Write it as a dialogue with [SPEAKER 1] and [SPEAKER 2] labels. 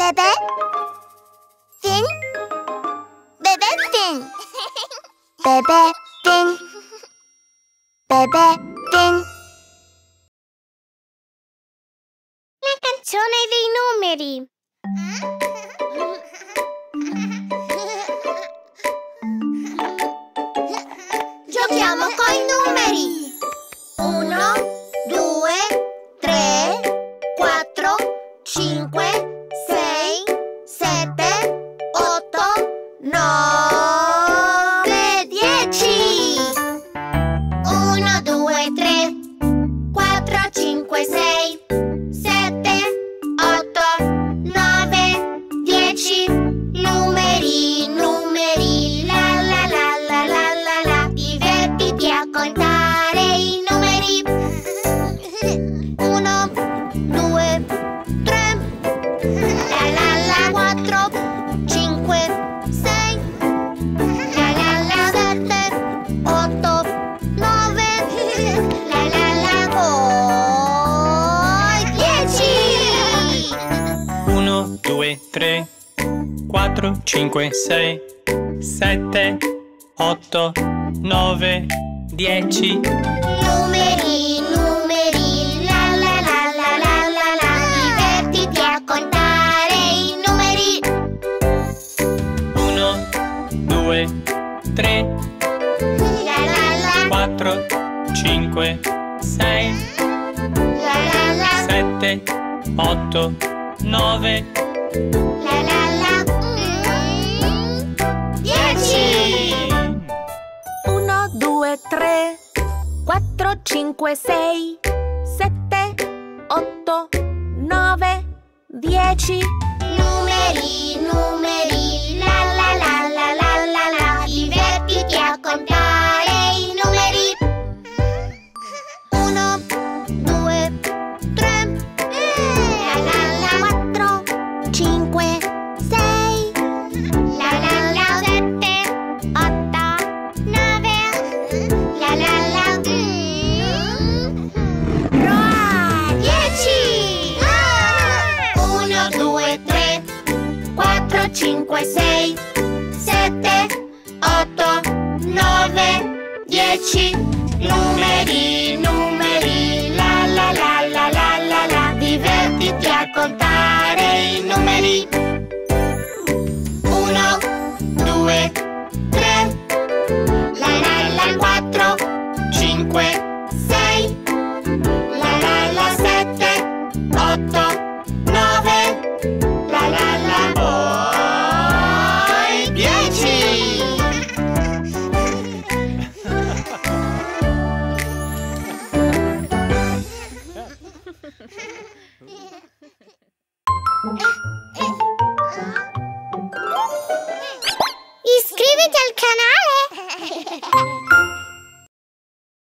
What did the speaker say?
[SPEAKER 1] Bebè Fin Bebè Fin Bebè Fin Bebè Fin La canzone dei numeri. Giochiamo coi numeri! Nove, dieci! Uno, due, tre, quattro, cinque, sei,
[SPEAKER 2] 2, 3, 4, 5, 6, 7, 8, 9, 10.
[SPEAKER 1] Numeri, numeri, la la la la la la la, divertiti a contare i numeri.
[SPEAKER 2] 1, 2, 3, 4, 5, 6, 7, 8, 9,
[SPEAKER 3] 10. 3, 4, 5, 6, 7, 8, 9, 10.
[SPEAKER 1] 5, 6, 7, 8, 9, 10 Numeri, numeri, la la la la la la la. Divertiti a contare i numeri. 1, 2, 3, la la la 4, 5, 6 La la la 7, 8, 9 Iscriviti al canale!